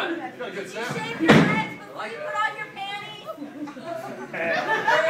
on. A good sound. You shave your legs before you put on your panties.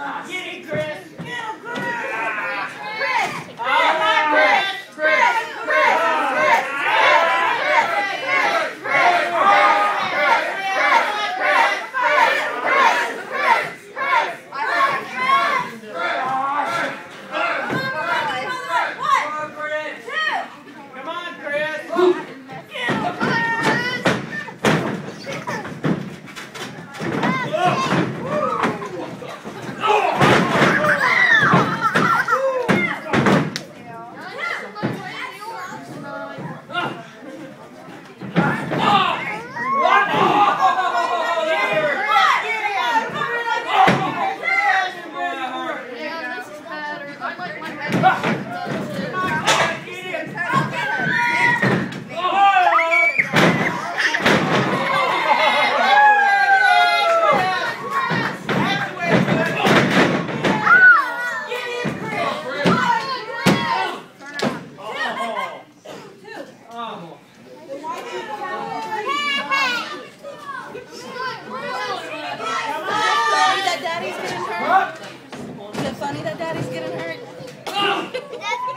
Ah, get it, Greg! funny that daddy's getting hurt?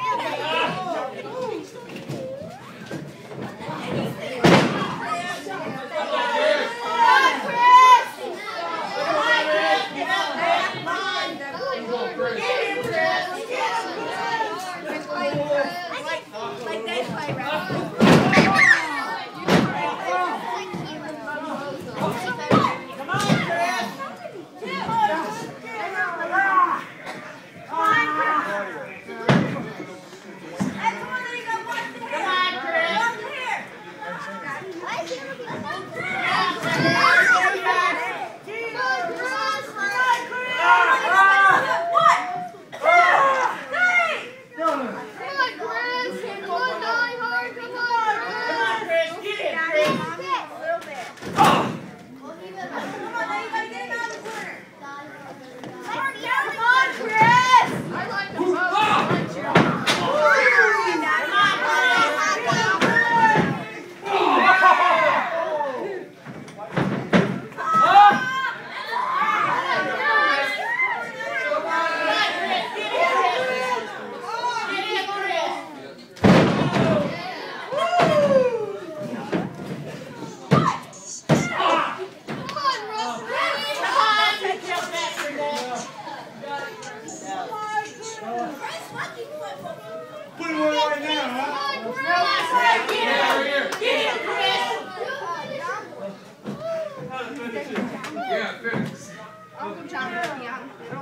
Yeah, finish. Uncle John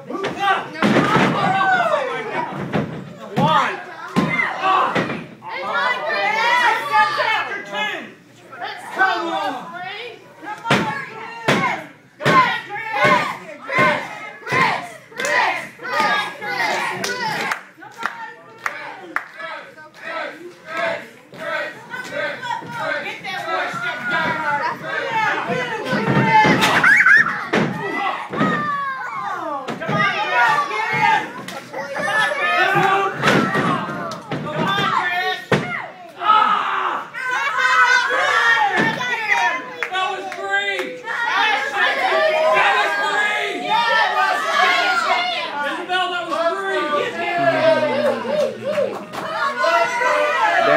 will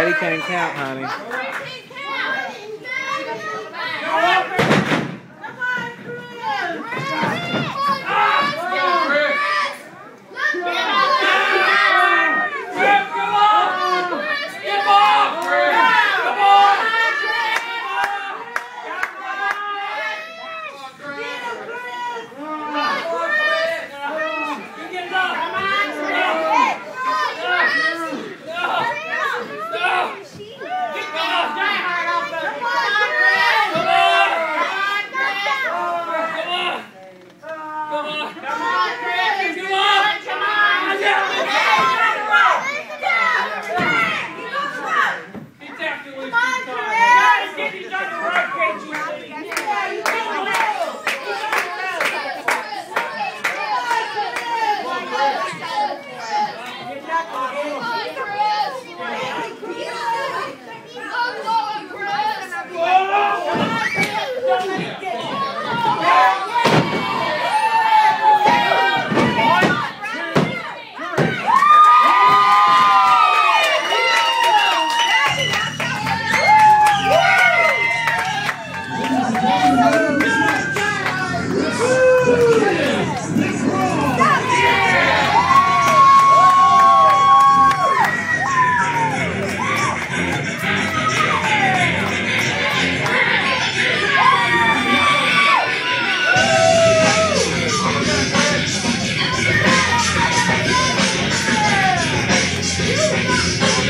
Daddy can't count, honey.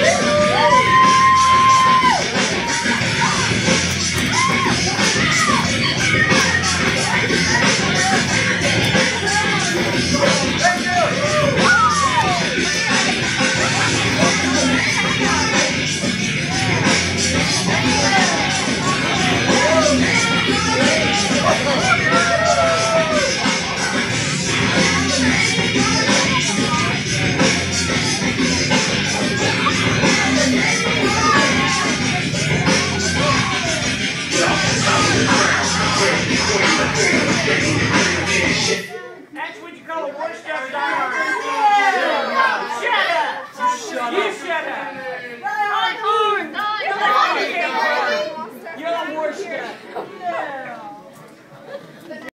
Woo! That's what you call a Boy Scout. Shut up! You shut up!